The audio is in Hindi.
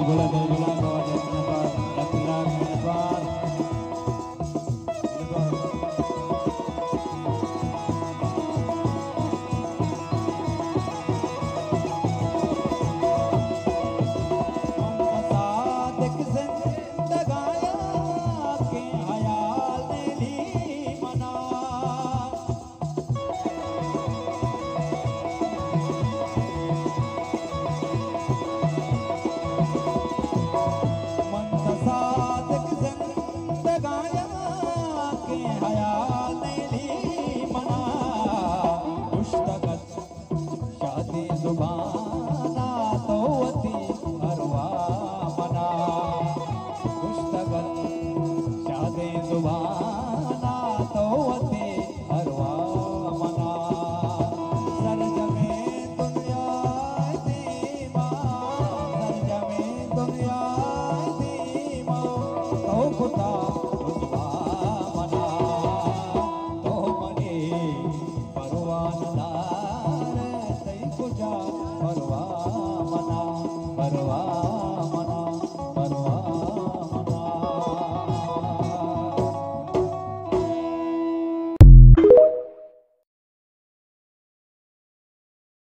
bala bala bala शादी जुबाना तो अति हरवा मना। पुस्तकत शादी जुबाना तो अति हरवा मना। सरजमे दुनिया दीमा सरजमे दुनिया दीमा तो खुदा परवानदार तई कुजा परवा मना परवा